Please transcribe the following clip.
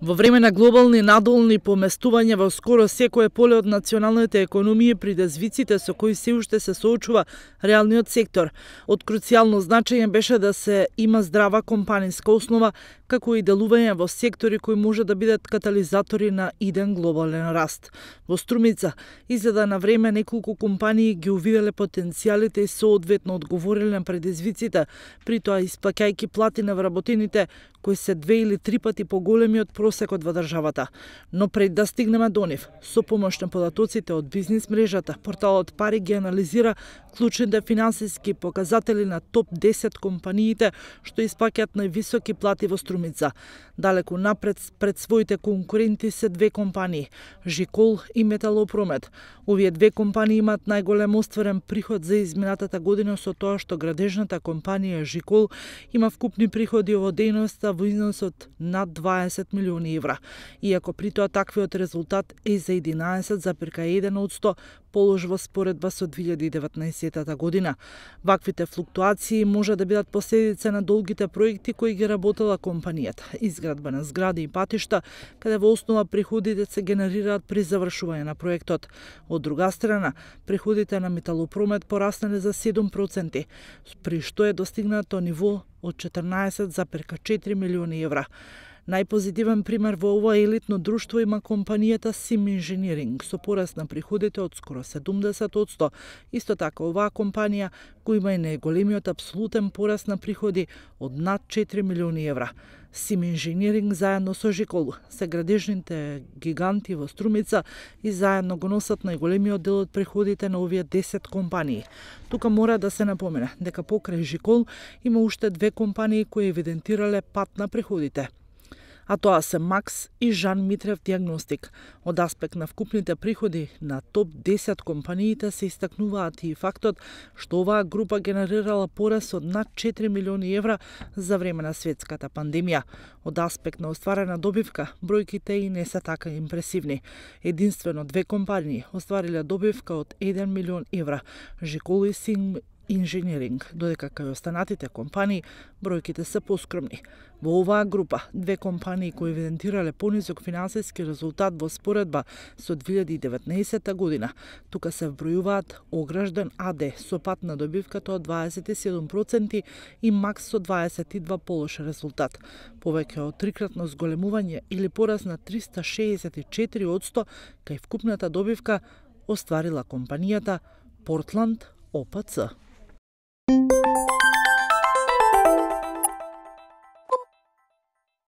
Во време на глобални надолни поместувања во скоро секое поле од националните економии предизвиците со кои се уште се соочува реалниот сектор, од круцијално значење беше да се има здрава компаниска основа, како и делување во сектори кои може да бидат катализатори на иден глобален раст. Во Струмица, изгледа на време неколку компании ги увиделе потенцијалите и соодветно одговориле на предизвиците, при тоа исплаќајќи плати на вработените кои се две или три пати поголеми од просекот во државата. Но пред да стигнеме до нив, со помош на податоците од бизнис мрежата, порталот Пари ги анализира клучните финансиски показатели на топ 10 компаниите што испаќаат највисоки плати во Струмица. Далеку напред пред своите конкуренти се две компании, Жикол и Металопромет. Овие две компании имаат најголем остварен приход за изминатата година со тоа што градежната компанија Жикол има вкупни приходи во дејноста во износот над 20 милиони евра, иако при тоа таквиот резултат е за 11,1 од 100 полож во споредба со 2019 година. Ваквите флуктуации може да бидат последица на долгите проекти кои ги работела компанијата, изградба на згради и патишта, каде во основа приходите се генерираат при завршување на проектот. Од друга страна, приходите на металопромет пораснале за 7%, при што е достигнато ниво од 14,4 милиони евра. Најпозитивен пример во ова елитно друштво има компанијата Sim Engineering со пораст на приходите од скоро 70%. Исто така, оваа компанија кој има и најголемиот абсолютен пораст на приходи од над 4 милиони евра. Сим Engineering заедно со Жикол се градежните гиганти во Струмица и заедно го носат најголемиот дел од приходите на овие 10 компании. Тука мора да се напомене дека покрај Жикол има уште две компании кои евидентирале пат на приходите а тоа се Макс и Жан Митрев Диагностик. Од аспект на вкупните приходи на топ 10 компаниите се истакнуваат и фактот што оваа група генерирала порас од над 4 милиони евра за време на светската пандемија. Од аспект на остварена добивка, бројките и не се така импресивни. Единствено две компании оствариле добивка од 1 милион евра, Жикол и инженеринг, додека кај останатите компании бројките се поскромни. Во оваа група, две компании кои евидентирале понизок финансиски резултат во споредба со 2019 година, тука се вбројуваат Огражден АД со пат на добивката од 27% и Макс со 22 полош резултат, повеќе од трикратно зголемување или пораз на 364% кај вкупната добивка остварила компанијата Портланд ОПЦ. Música